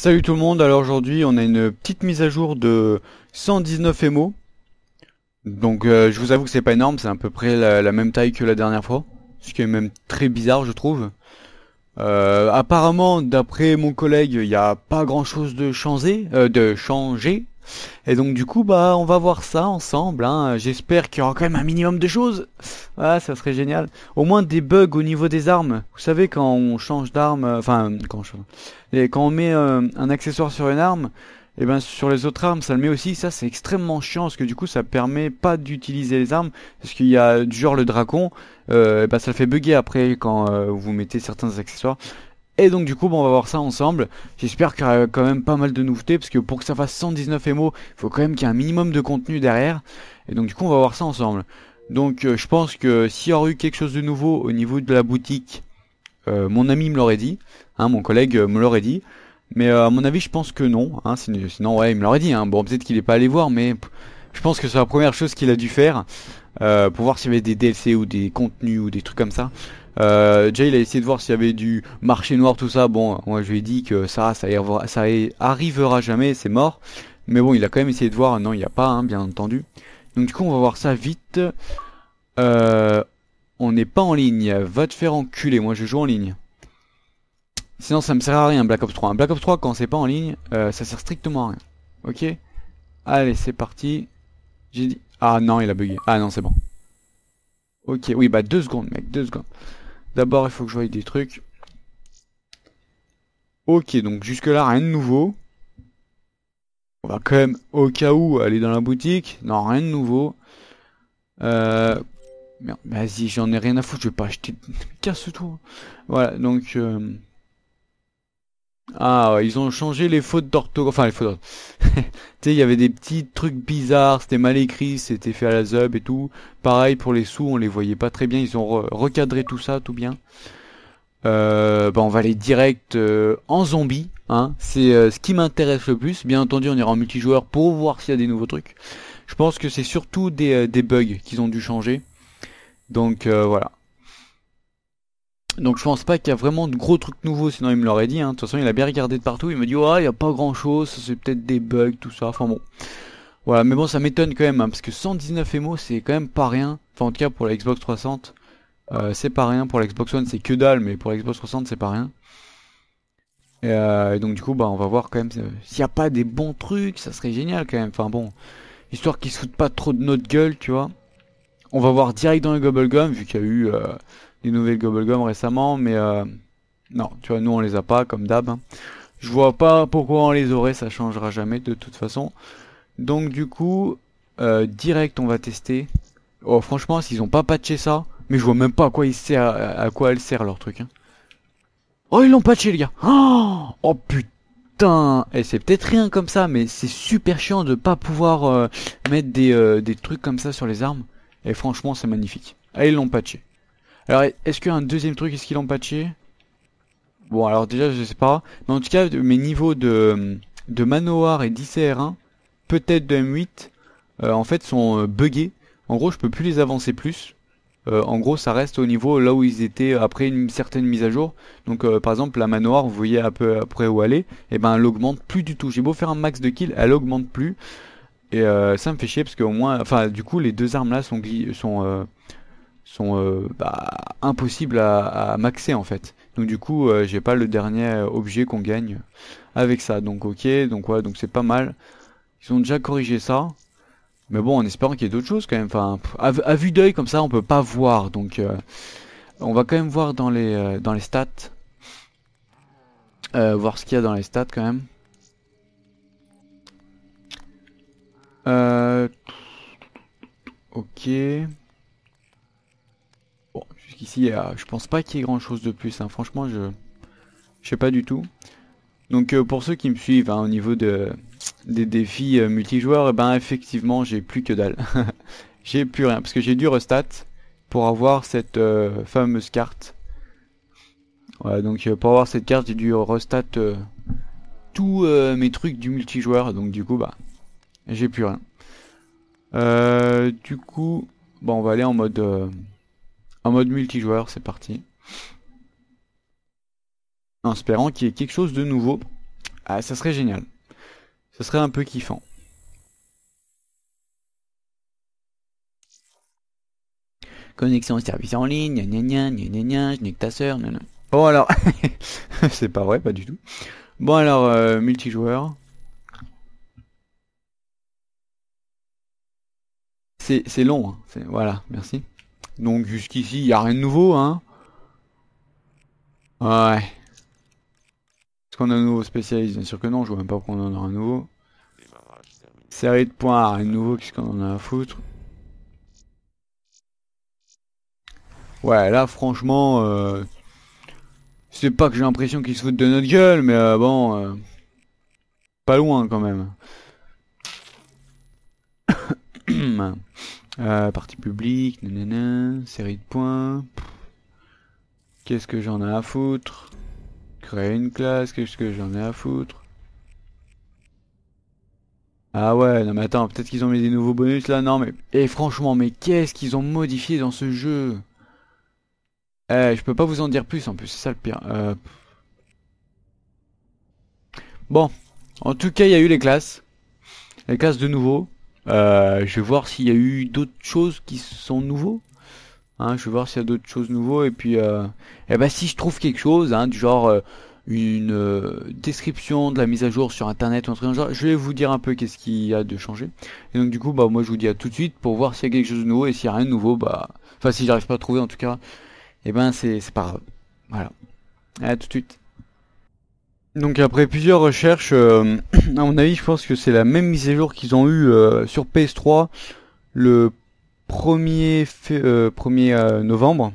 Salut tout le monde, alors aujourd'hui on a une petite mise à jour de 119 émo. Donc euh, je vous avoue que c'est pas énorme, c'est à peu près la, même taille que la dernière fois. Ce qui est même très bizarre je trouve. Euh, apparemment d'après mon collègue il n'y a pas grand chose de changer, euh, de changer. Et donc du coup bah on va voir ça ensemble. Hein. J'espère qu'il y aura quand même un minimum de choses. Voilà, ça serait génial. Au moins des bugs au niveau des armes. Vous savez quand on change d'arme, euh, enfin quand, on met euh, un accessoire sur une arme, et eh ben sur les autres armes ça le met aussi. Ça c'est extrêmement chiant parce que du coup ça permet pas d'utiliser les armes parce qu'il y a du genre le dracon. Euh, ben, ça le fait bugger après quand euh, vous mettez certains accessoires. Et donc du coup bon, on va voir ça ensemble. J'espère qu'il y aura quand même pas mal de nouveautés parce que pour que ça fasse 119 MO, il faut quand même qu'il y ait un minimum de contenu derrière. Et donc du coup on va voir ça ensemble. Donc euh, je pense que s'il y aurait eu quelque chose de nouveau au niveau de la boutique, euh, mon ami me l'aurait dit, hein, mon collègue euh, me l'aurait dit. Mais à mon avis je pense que non. Hein, sinon ouais il me l'aurait dit. Hein. Bon peut-être qu'il est pas allé voir mais je pense que c'est la première chose qu'il a dû faire. Pour voir s'il y avait des DLC ou des contenus ou des trucs comme ça. Euh, il a essayé de voir s'il y avait du marché noir, tout ça. Bon, moi, je lui ai dit que ça, ça, arrivera, jamais, c'est mort. Mais bon, il a quand même essayé de voir. Non, il n'y a pas, hein, bien entendu. Donc, du coup, on va voir ça vite. Euh, on n'est pas en ligne. Va te faire enculer. Moi, je joue en ligne. Sinon, ça me sert à rien, Black Ops 3. Black Ops 3, quand c'est pas en ligne, euh, ça sert strictement à rien. Ok? Allez, c'est parti. J'ai dit... Ah non, il a bugué. Ah non, c'est bon. Ok, oui, bah deux secondes, mec, deux secondes. D'abord, il faut que je voie des trucs. Ok, donc jusque là, rien de nouveau. On va quand même, au cas où, aller dans la boutique. Non, rien de nouveau. Euh... Merde, vas-y, j'en ai rien à foutre, je vais pas acheter... Casse-toi. Voilà, donc... Euh... Ah ils ont changé les fautes d'orthographe, enfin les fautes. tu sais, il y avait des petits trucs bizarres, c'était mal écrit, c'était fait à la zub et tout. Pareil pour les sous, on les voyait pas très bien, ils ont recadré tout ça, tout bien. Euh, bah on va aller direct euh, en zombie, hein. C'est euh, ce qui m'intéresse le plus. Bien entendu, on ira en multijoueur pour voir s'il y a des nouveaux trucs. Je pense que c'est surtout des, euh, des bugs qu'ils ont dû changer. Donc voilà. Donc je pense pas qu'il y a vraiment de gros trucs nouveaux, sinon il me l'aurait dit. Hein. De toute façon, il a bien regardé de partout. Il me dit, ouais, il y a pas grand chose, c'est peut-être des bugs, tout ça. Enfin bon. Voilà, mais bon, ça m'étonne quand même, hein, parce que 119 MO, c'est quand même pas rien. Enfin, en tout cas, pour la Xbox 360, euh, c'est pas rien. Pour la Xbox One, c'est que dalle, mais pour la Xbox 360, c'est pas rien. Euh, et, donc, du coup, bah, on va voir quand même euh, s'il n'y a pas des bons trucs, ça serait génial quand même. Enfin bon, histoire qu'ils se foutent pas trop de notre gueule, tu vois. On va voir direct dans le Gum vu qu'il y a eu des nouvelles Gobblegum récemment, mais euh, non, tu vois, nous on les a pas comme d'hab. Je vois pas pourquoi on les aurait, ça changera jamais de toute façon. Donc du coup, euh, direct on va tester. Oh franchement, s'ils ont pas patché ça, mais je vois même pas à quoi il sert, à quoi elle sert leur truc. Hein. Oh ils l'ont patché les gars. Oh, oh putain. Et c'est peut-être rien comme ça, mais c'est super chiant de pas pouvoir euh, mettre des, des trucs comme ça sur les armes. Et franchement, c'est magnifique. Ah, ils l'ont patché. Alors, est-ce qu'il y a un deuxième truc, est-ce qu'ils l'ont patché Bon, alors déjà, je sais pas. Mais en tout cas, mes niveaux de, Manoir et d'ICR1, peut-être de M8, euh, en fait, sont euh, buggés. En gros, je peux plus les avancer plus. Euh, en gros, ça reste au niveau là où ils étaient après une certaine mise à jour. Donc, par exemple, la Manoir, vous voyez un peu après où elle est, et eh ben elle augmente plus du tout. J'ai beau faire un max de kills, elle augmente plus. Et ça me fait chier parce qu'au moins, enfin, du coup, les deux armes là sont, sont sont euh, bah, impossibles à, maxer en fait. Donc du coup, euh, j'ai pas le dernier objet qu'on gagne avec ça. Donc ok, donc ouais, donc c'est pas mal. Ils ont déjà corrigé ça. Mais bon, en espérant qu'il y ait d'autres choses quand même. Enfin, à, vue d'œil comme ça, on peut pas voir. Donc, euh, on va quand même voir dans les dans les stats, voir ce qu'il y a dans les stats quand même. ok. Ici, je pense pas qu'il y ait grand chose de plus. Hein. Franchement, je sais pas du tout. Donc euh, pour ceux qui me suivent hein, au niveau de des défis euh, multijoueurs, eh ben effectivement j'ai plus que dalle. j'ai plus rien parce que j'ai dû restat pour avoir cette euh, fameuse carte. Voilà, donc pour avoir cette carte j'ai dû restat tous mes trucs du multijoueur. Donc du coup bah j'ai plus rien. du coup bon on va aller en mode en mode multijoueur, c'est parti. En espérant qu'il y ait quelque chose de nouveau Ah, ça serait génial. Ça serait un peu kiffant. Connexion au service en ligne, gna gna gna gna gna je nique ta sœur, gna gna. Bon alors, c'est pas vrai, pas du tout. Bon alors, euh, multijoueur. C'est long, hein. Voilà, merci. Donc jusqu'ici, il y a rien de nouveau, hein. Ouais. Est-ce qu'on a un nouveau spécialiste? Bien sûr que non, je vois même pas pourquoi on en a un nouveau. Série de points, rien de nouveau, qu'est-ce qu'on en a à foutre? Ouais, là, franchement, euh, c'est pas que j'ai l'impression qu'ils se foutent de notre gueule, mais euh, bon, euh, pas loin quand même. Euh, partie publique, nanana, série de points. Qu'est-ce que j'en ai à foutre? Créer une classe, qu'est-ce que j'en ai à foutre? Ah ouais, non mais attends, peut-être qu'ils ont mis des nouveaux bonus là, non mais... Et franchement, mais qu'est-ce qu'ils ont modifié dans ce jeu? Eh, je peux pas vous en dire plus en plus, c'est ça le pire. Euh, Bon, en tout cas, il y a eu les classes. Les classes de nouveau. Euh, je vais voir s'il y a eu d'autres choses qui sont nouveaux. Hein, je vais voir s'il y a d'autres choses nouveaux. Et puis, euh, eh ben, si je trouve quelque chose, hein, du genre euh, une euh, description de la mise à jour sur Internet je vais vous dire un peu qu'est-ce qu'il y a de changé. Et donc, du coup, bah, moi, je vous dis à tout de suite pour voir s'il y a quelque chose de nouveau. Et s'il y a rien de nouveau, bah, enfin, si j'arrive pas à trouver, en tout cas, eh ben, c'est c'est pas grave. Voilà. À tout de suite. Donc après plusieurs recherches, euh, à mon avis, je pense que c'est la même mise à jour qu'ils ont eu euh, sur PS3 le 1er, fé- euh, 1er novembre.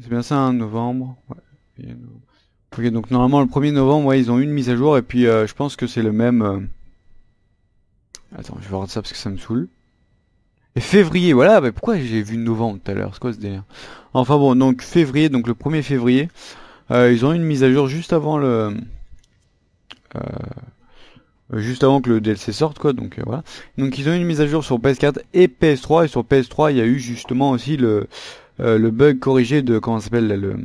C'est bien ça, hein, novembre. Ok, donc normalement le 1er novembre, ouais, ils ont eu une mise à jour et puis je pense que c'est le même. Attends, je vais voir ça parce que ça me saoule. Et février, voilà, pourquoi j'ai vu novembre tout à l'heure? C'est quoi ce délire? Enfin bon, donc février, donc le 1er février. Euh, ils ont eu une mise à jour juste avant le, euh, juste avant que le DLC sorte, quoi. Donc euh, voilà. Donc ils ont eu une mise à jour sur PS4 et PS3. Et sur PS3, il y a eu justement aussi le, bug corrigé de comment ça s'appelle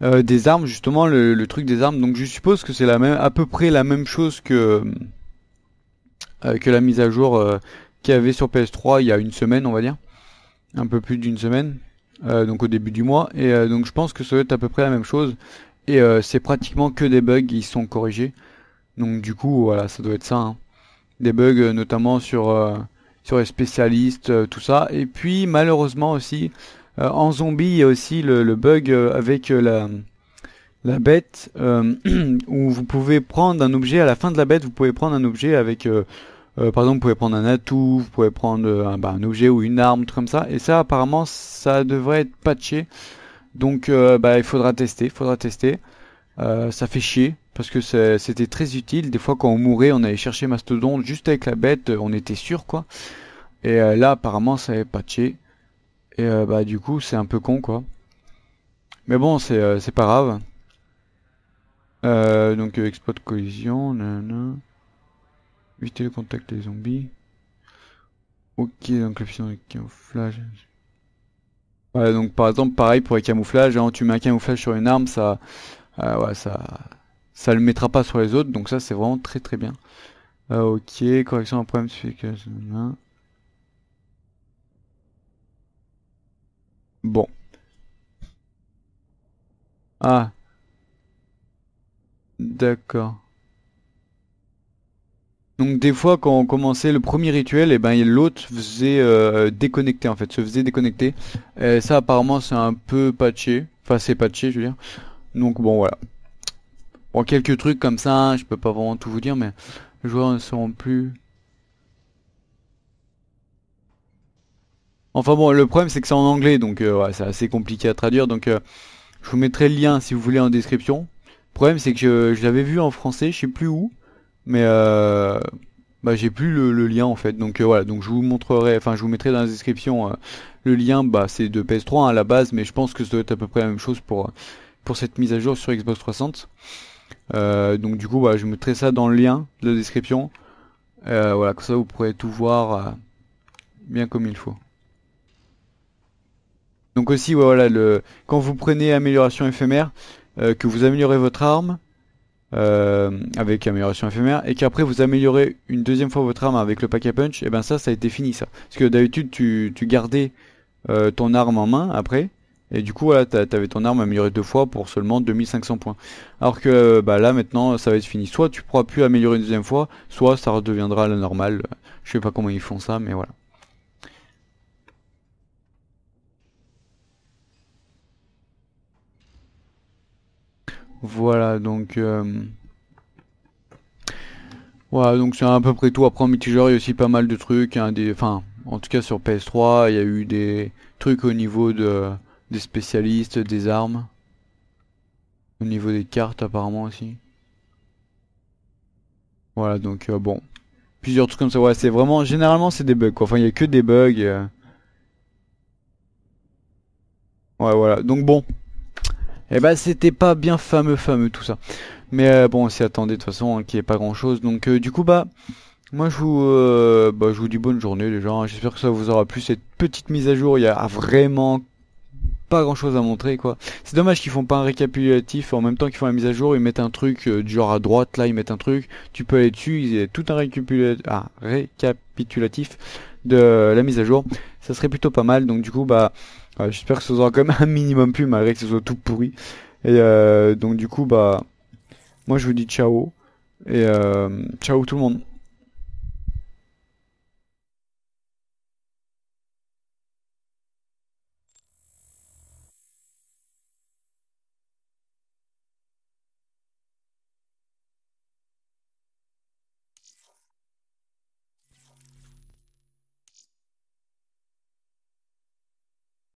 le, des armes, justement le, truc des armes. Donc je suppose que c'est la même, à peu près la même chose que que la mise à jour qu'il y avait sur PS3 il y a une semaine, on va dire, un peu plus d'une semaine euh, donc au début du mois. Et euh, donc je pense que ça va être à peu près la même chose. Et euh, c'est pratiquement que des bugs qui sont corrigés. Donc du coup, voilà, ça doit être ça. hein. Des bugs euh, notamment sur, euh, sur les spécialistes, euh, tout ça. Et puis malheureusement aussi, en zombie, il y a aussi le, le bug avec la, la bête, où vous pouvez prendre un objet, à la fin de la bête, vous pouvez prendre un objet avec... euh, par exemple, vous pouvez prendre un atout, vous pouvez prendre euh, un, bah, un objet ou une arme, tout comme ça. Et ça, apparemment, ça devrait être patché. Donc, euh, bah, il faudra tester, faudra tester. Euh, ça fait chier parce que c'était très utile. Des fois, quand on mourait, on allait chercher Mastodon juste avec la bête, euh, on était sûr, quoi. Et là, apparemment, ça est patché. Et bah, du coup, c'est un peu con, quoi. Mais bon, c'est pas grave. Donc, exploit collision, nanana. Éviter le contact des zombies. Ok, donc l'option de camouflage. Ouais, donc par exemple, pareil pour les camouflages, hein, tu mets un camouflage sur une arme, ça, euh, ça, ça le mettra pas sur les autres, donc ça c'est vraiment très très bien. Euh, ok, correction d'un problème que... Bon. Ah, d'accord. Donc des fois quand on commençait le premier rituel, et ben l'autre faisait euh, déconnecter en fait, se faisait déconnecter. Et ça apparemment c'est un peu patché, enfin c'est patché je veux dire. Donc bon voilà. Bon quelques trucs comme ça, hein, je peux pas vraiment tout vous dire, mais les joueurs ne seront plus. Enfin bon le problème c'est que c'est en anglais, donc euh, c'est assez compliqué à traduire, donc euh, je vous mettrai le lien si vous voulez en description. Le problème c'est que je, je l'avais vu en français, je sais plus où. Mais euh, bah j'ai plus le, lien en fait. Donc euh, voilà, donc je vous montrerai, enfin je vous mettrai dans la description euh, le lien. Bah c'est de PS3 hein, à la base, mais je pense que ça doit être à peu près la même chose pour pour cette mise à jour sur Xbox 360. Euh, donc du coup, voilà, je mettrai ça dans le lien de la description. Voilà, comme ça vous pourrez tout voir bien comme il faut. Donc aussi, voilà, le quand vous prenez amélioration éphémère, que vous améliorez votre arme euh, avec amélioration éphémère et qu'après vous améliorez une deuxième fois votre arme avec le pack punch, et ben ça, ça a été fini ça. Parce que d'habitude tu, tu gardais euh, ton arme en main après. Et du coup, voilà, t'avais ton arme améliorée deux fois pour seulement 2500 points. Alors que bah là maintenant, ça va être fini. Soit tu pourras plus améliorer une deuxième fois, soit ça redeviendra la normale. Je sais pas comment ils font ça, mais voilà. Voilà, donc... Euh, voilà, donc c'est à peu près tout. Après en multijoueur, il y a aussi pas mal de trucs. Hein, des... Enfin, en tout cas sur PS3, il y a eu des trucs au niveau de... des spécialistes, des armes. Au niveau des cartes apparemment aussi. Voilà, donc euh, bon. Plusieurs trucs comme ça. Ouais, c'est vraiment... Généralement, c'est des bugs, quoi. Enfin, il y a que des bugs. Euh. Ouais, voilà. Donc bon. Et eh bah ben, c'était pas bien fameux fameux tout ça. Mais euh, bon, on s'y attendait de toute façon hein, qu'il n'y ait pas grand chose. Donc euh, du coup bah moi je vous euh, bah, je vous dis bonne journée les. J'espère que ça vous aura plu cette petite mise à jour. Il y a vraiment pas grand chose à montrer quoi. C'est dommage qu'ils font pas un récapitulatif en même temps qu'ils font la mise à jour, ils mettent un truc du genre à droite là, ils mettent un truc, tu peux aller dessus, ils ont tout un ah, récapitulatif de la mise à jour. Ça serait plutôt pas mal. Donc du coup bah J'espère que ça aura quand même un minimum plus malgré que ce soit tout pourri. Et euh, donc du coup bah moi je vous dis ciao et euh, ciao tout le monde.